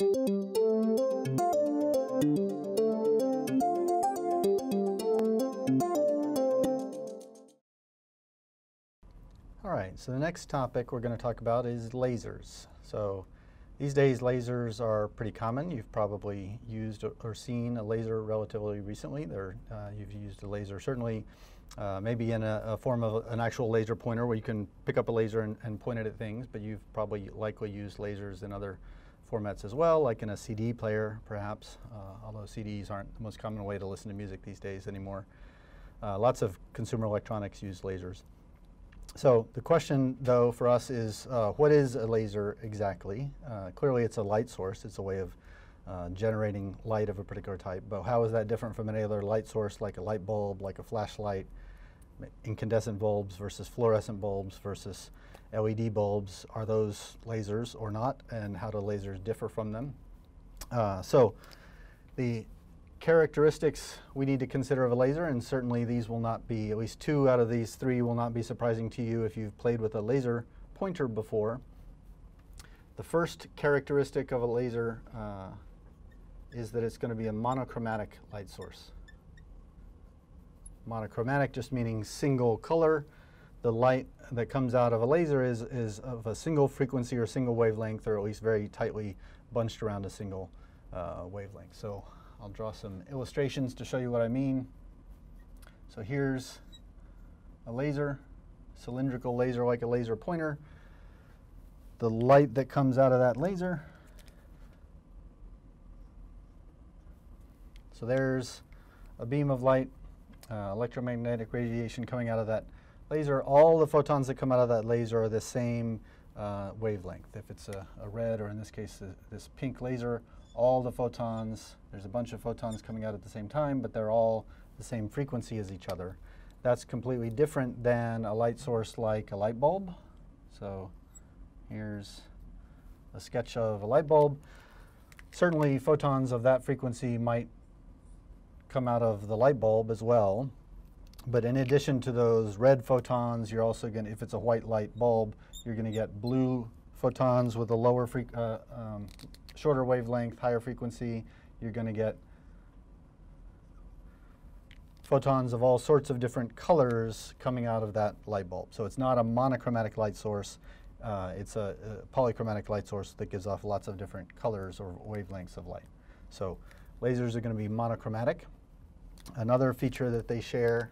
All right, so the next topic we're going to talk about is lasers. So these days lasers are pretty common. You've probably used or seen a laser relatively recently. There, uh, you've used a laser certainly uh, maybe in a, a, form of an actual laser pointer where you can pick up a laser and, and, point it at things, but you've probably likely used lasers in other formats as well, like in a CD player perhaps, uh, although CDs aren't the most common way to listen to music these days anymore. Uh, lots of consumer electronics use lasers. So the question, though, for us is, uh, what is a laser exactly? Uh, clearly, it's a light source. It's a way of uh, generating light of a particular type. But how is that different from any other light source, like a light bulb, like a flashlight, incandescent bulbs versus fluorescent bulbs versus LED bulbs? Are those lasers or not? And how do lasers differ from them? Uh, so the characteristics we need to consider of a laser, and certainly these will not be, at least two out of these three will not be surprising to you if you've played with a laser pointer before. The first characteristic of a laser uh, is that it's going to be a monochromatic light source. Monochromatic just meaning single color. The light that comes out of a laser is, is of a single frequency or single wavelength, or at least very tightly bunched around a single uh, wavelength. So I'll draw some illustrations to show you what I mean. So here's a laser, cylindrical laser like a laser pointer. The light that comes out of that laser. So there's a beam of light, uh, electromagnetic radiation coming out of that laser. All the photons that come out of that laser are the same uh, wavelength. If it's a, a, red, or in this case, this pink laser, all the photons, there's a bunch of photons coming out at the same time, but they're all the same frequency as each other. That's completely different than a light source like a light bulb. So here's a sketch of a light bulb. Certainly photons of that frequency might come out of the light bulb as well. But in addition to those red photons, you're also going to, if it's a white light bulb, you're going to get blue photons with a lower, uh, um, shorter wavelength, higher frequency, you're going to get photons of all sorts of different colors coming out of that light bulb. So it's not a monochromatic light source. Uh, it's a, a, polychromatic light source that gives off lots of different colors or wavelengths of light. So lasers are going to be monochromatic. Another feature that they share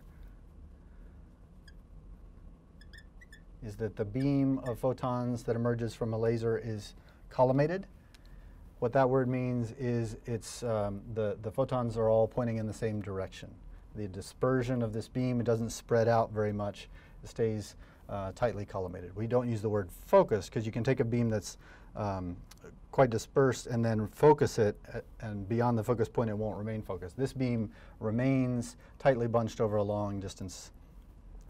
is that the beam of photons that emerges from a laser is collimated. What that word means is it's um, the, the photons are all pointing in the same direction. The dispersion of this beam, it doesn't spread out very much. It stays uh, tightly collimated. We don't use the word focus because you can take a beam that's um, quite dispersed and then focus it uh, and beyond the focus point it won't remain focused. This beam remains tightly bunched over a long distance.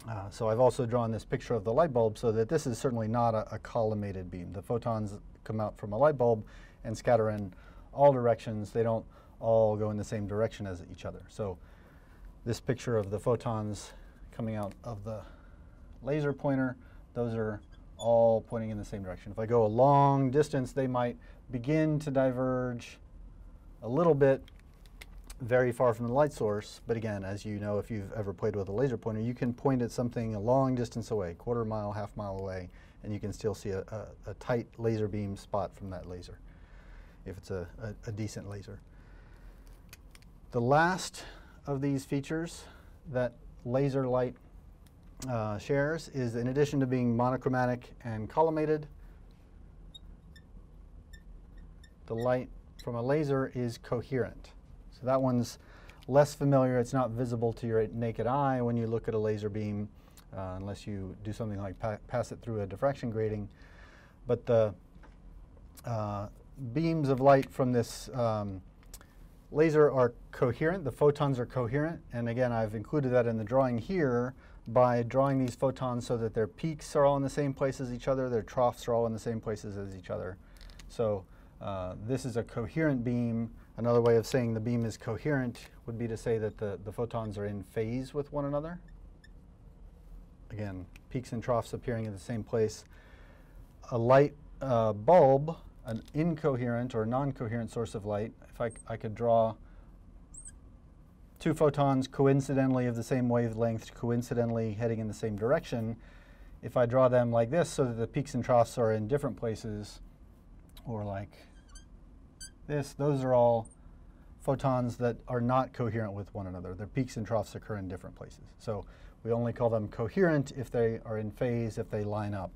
Uh, so I've also drawn this picture of the light bulb so that this is certainly not a, a collimated beam. The photons come out from a light bulb and scatter in all directions. They don't all go in the same direction as each other. So this picture of the photons coming out of the laser pointer, those are all pointing in the same direction. If I go a long distance, they might begin to diverge a little bit very far from the light source. But again, as you know, if you've ever played with a laser pointer, you can point at something a long distance away, quarter mile, half mile away, and you can still see a, a, a tight laser beam spot from that laser if it's a, a, decent laser. The last of these features that laser light uh, shares is in addition to being monochromatic and collimated, the light from a laser is coherent. So that one's less familiar. It's not visible to your naked eye when you look at a laser beam uh, unless you do something like pa pass it through a diffraction grating. But the uh, beams of light from this um, laser are coherent. The photons are coherent. And again, I've included that in the drawing here by drawing these photons so that their peaks are all in the same place as each other, their troughs are all in the same places as each other. So uh, this is a coherent beam. Another way of saying the beam is coherent would be to say that the, the photons are in phase with one another. Again, peaks and troughs appearing in the same place. A light uh, bulb an incoherent or non-coherent source of light, if I, I could draw two photons coincidentally of the same wavelength, coincidentally heading in the same direction, if I draw them like this so that the peaks and troughs are in different places, or like this, those are all photons that are not coherent with one another. Their peaks and troughs occur in different places. So we only call them coherent if they are in phase, if they line up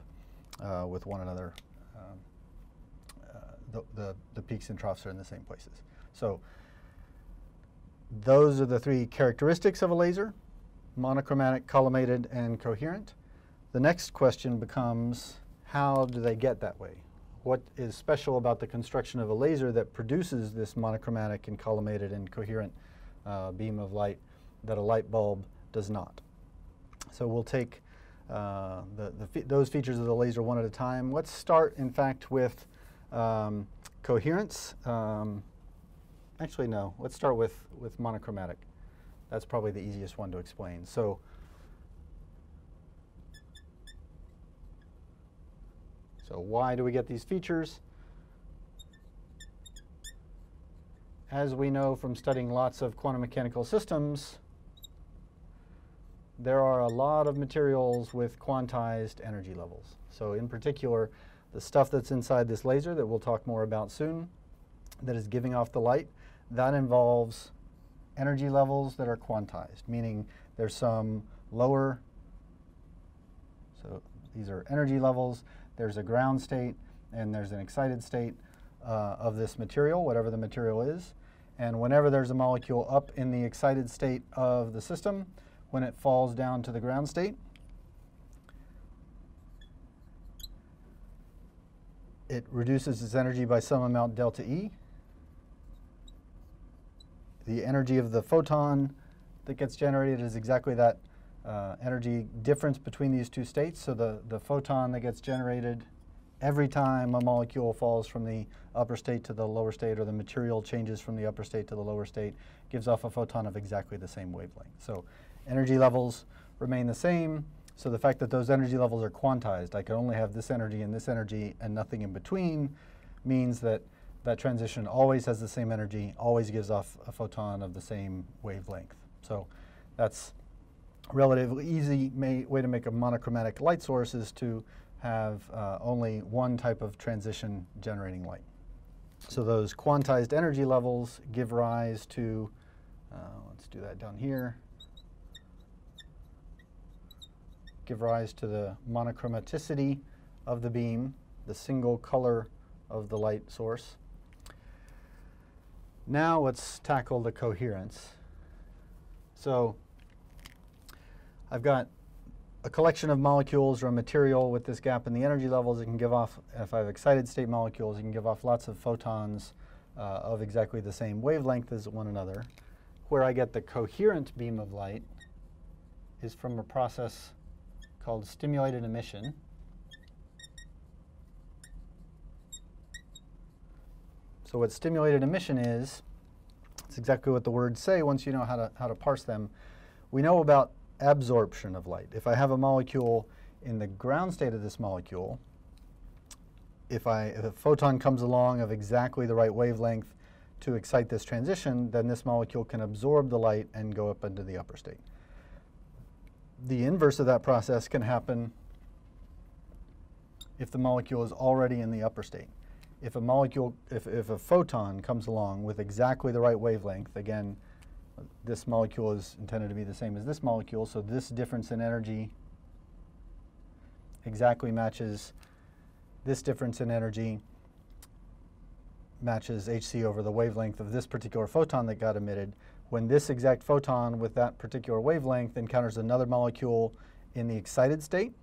uh, with one another. Um, uh, the, the, the peaks and troughs are in the same places. So those are the three characteristics of a laser, monochromatic, collimated, and coherent. The next question becomes, how do they get that way? What is special about the construction of a laser that produces this monochromatic and collimated and coherent uh, beam of light that a light bulb does not? So we'll take uh, the, the fe those features of the laser one at a time. Let's start, in fact, with um, coherence. Um, actually, no. Let's start with, with monochromatic. That's probably the easiest one to explain. So So why do we get these features? As we know from studying lots of quantum mechanical systems, there are a lot of materials with quantized energy levels. So in particular, the stuff that's inside this laser that we'll talk more about soon, that is giving off the light, that involves energy levels that are quantized, meaning there's some lower, so these are energy levels, there's a ground state and there's an excited state uh, of this material, whatever the material is. And whenever there's a molecule up in the excited state of the system, when it falls down to the ground state, it reduces its energy by some amount delta E. The energy of the photon that gets generated is exactly that uh, energy difference between these two states. So the, the photon that gets generated every time a molecule falls from the upper state to the lower state or the material changes from the upper state to the lower state gives off a photon of exactly the same wavelength. So energy levels remain the same. So the fact that those energy levels are quantized, I can only have this energy and this energy and nothing in between, means that that transition always has the same energy, always gives off a photon of the same wavelength. So that's relatively easy way to make a monochromatic light source is to have uh, only one type of transition generating light. So those quantized energy levels give rise to, uh, let's do that down here, give rise to the monochromaticity of the beam, the single color of the light source. Now let's tackle the coherence. So I've got a collection of molecules or a material with this gap in the energy levels. It can give off, if I have excited state molecules, it can give off lots of photons uh, of exactly the same wavelength as one another. Where I get the coherent beam of light is from a process called stimulated emission. So what stimulated emission is, it's exactly what the words say once you know how to, how to parse them. We know about absorption of light. If I have a molecule in the ground state of this molecule, if, I, if a photon comes along of exactly the right wavelength to excite this transition, then this molecule can absorb the light and go up into the upper state. The inverse of that process can happen if the molecule is already in the upper state. If a molecule, if, if a photon comes along with exactly the right wavelength, again, this molecule is intended to be the same as this molecule, so this difference in energy exactly matches this difference in energy matches hc over the wavelength of this particular photon that got emitted. When this exact photon with that particular wavelength encounters another molecule in the excited state,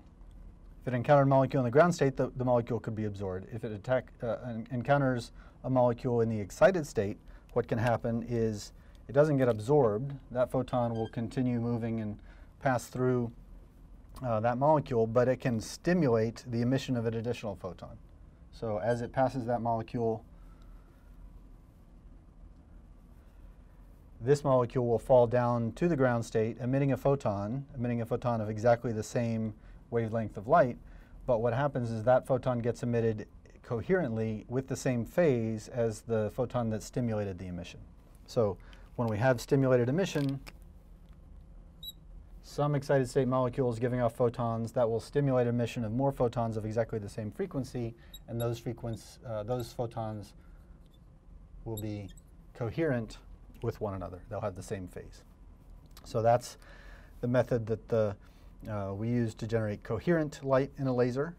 if it encountered a molecule in the ground state, the, the molecule could be absorbed. If it attack, uh, encounters a molecule in the excited state, what can happen is it doesn't get absorbed. That photon will continue moving and pass through uh, that molecule, but it can stimulate the emission of an additional photon. So as it passes that molecule, this molecule will fall down to the ground state, emitting a photon, emitting a photon of exactly the same wavelength of light. But what happens is that photon gets emitted coherently with the same phase as the photon that stimulated the emission. So when we have stimulated emission, some excited state molecules giving off photons that will stimulate emission of more photons of exactly the same frequency, and those, uh, those photons will be coherent with one another. They'll have the same phase. So that's the method that the, uh, we use to generate coherent light in a laser.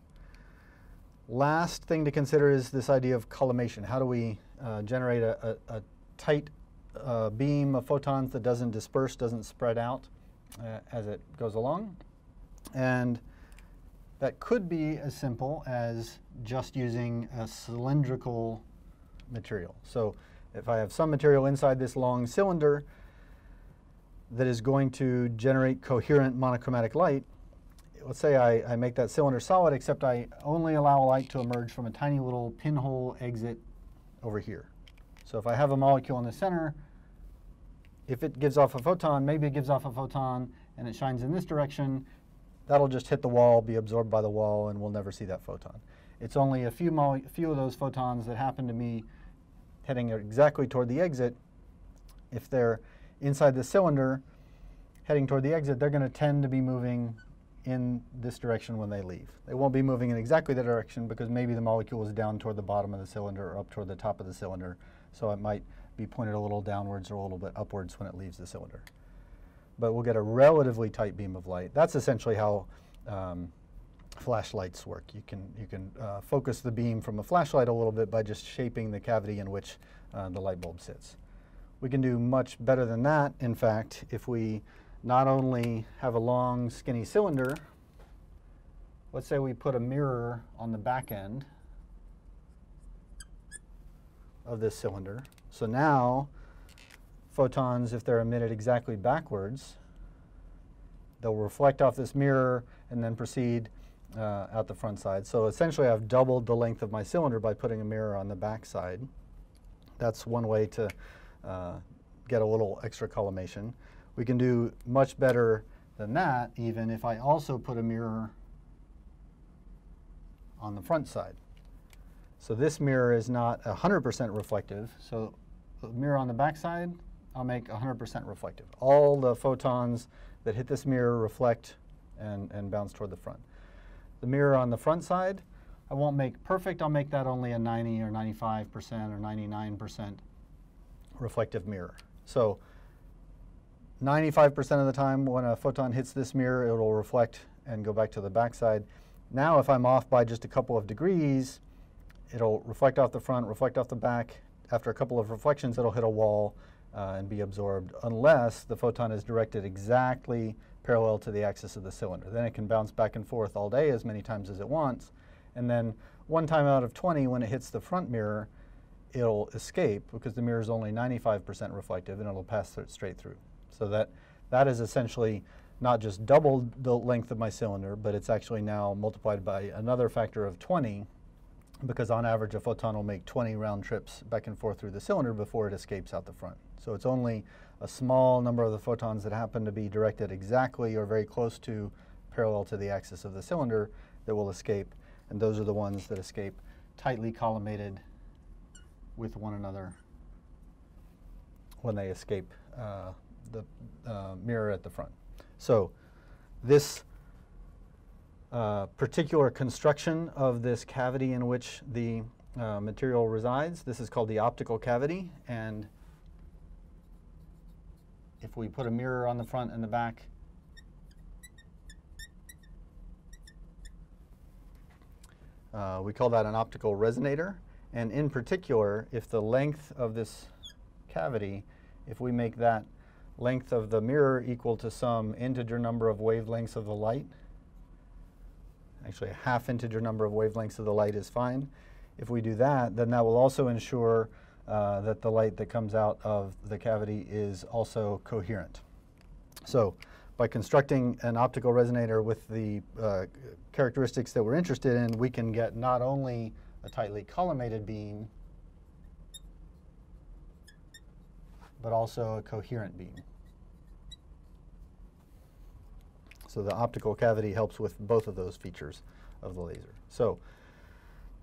Last thing to consider is this idea of collimation. How do we uh, generate a, a, a tight uh, beam of photons that doesn't disperse, doesn't spread out uh, as it goes along? And that could be as simple as just using a cylindrical material. So if I have some material inside this long cylinder that is going to generate coherent monochromatic light, let's say I, I, make that cylinder solid, except I only allow light to emerge from a tiny little pinhole exit over here. So if I have a molecule in the center, if it gives off a photon, maybe it gives off a photon and it shines in this direction, that'll just hit the wall, be absorbed by the wall, and we'll never see that photon. It's only a few, few of those photons that happen to be heading exactly toward the exit. If they're inside the cylinder, heading toward the exit, they're going to tend to be moving in this direction when they leave. They won't be moving in exactly the direction because maybe the molecule is down toward the bottom of the cylinder or up toward the top of the cylinder. So it might be pointed a little downwards or a little bit upwards when it leaves the cylinder. But we'll get a relatively tight beam of light. That's essentially how um, flashlights work. You can, you can uh, focus the beam from a flashlight a little bit by just shaping the cavity in which uh, the light bulb sits. We can do much better than that, in fact, if we not only have a long skinny cylinder, let's say we put a mirror on the back end of this cylinder. So now photons, if they're emitted exactly backwards, they'll reflect off this mirror and then proceed uh, out the front side. So essentially I've doubled the length of my cylinder by putting a mirror on the back side. That's one way to uh, get a little extra collimation. We can do much better than that even if I also put a mirror on the front side. So this mirror is not 100% reflective. So the mirror on the backside, I'll make 100% reflective. All the photons that hit this mirror reflect and, and bounce toward the front. The mirror on the front side, I won't make perfect. I'll make that only a 90 or 95% or 99% reflective mirror. So 95% of the time when a photon hits this mirror, it will reflect and go back to the backside. Now if I'm off by just a couple of degrees, it'll reflect off the front, reflect off the back. After a couple of reflections, it'll hit a wall uh, and be absorbed unless the photon is directed exactly parallel to the axis of the cylinder. Then it can bounce back and forth all day as many times as it wants. And then one time out of 20, when it hits the front mirror, it'll escape because the mirror is only 95% reflective and it'll pass straight through. So that, that is essentially not just doubled the length of my cylinder, but it's actually now multiplied by another factor of 20 because on average a photon will make 20 round trips back and forth through the cylinder before it escapes out the front. So it's only a small number of the photons that happen to be directed exactly or very close to parallel to the axis of the cylinder that will escape, and those are the ones that escape tightly collimated with one another when they escape uh, the uh, mirror at the front. So this uh, particular construction of this cavity in which the uh, material resides, this is called the optical cavity, and if we put a mirror on the front and the back, uh, we call that an optical resonator. And in particular, if the length of this cavity, if we make that length of the mirror equal to some integer number of wavelengths of the light, actually a half integer number of wavelengths of the light is fine. If we do that, then that will also ensure uh, that the light that comes out of the cavity is also coherent. So by constructing an optical resonator with the uh, characteristics that we're interested in, we can get not only a tightly collimated beam, but also a coherent beam. So the optical cavity helps with both of those features of the laser. So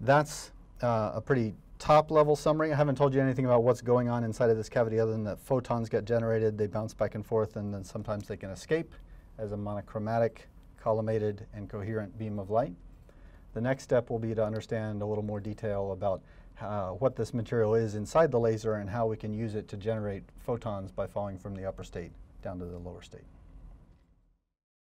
that's uh, a pretty top level summary. I haven't told you anything about what's going on inside of this cavity other than that photons get generated, they bounce back and forth, and then sometimes they can escape as a monochromatic, collimated, and coherent beam of light. The next step will be to understand a little more detail about uh, what this material is inside the laser and how we can use it to generate photons by falling from the upper state down to the lower state.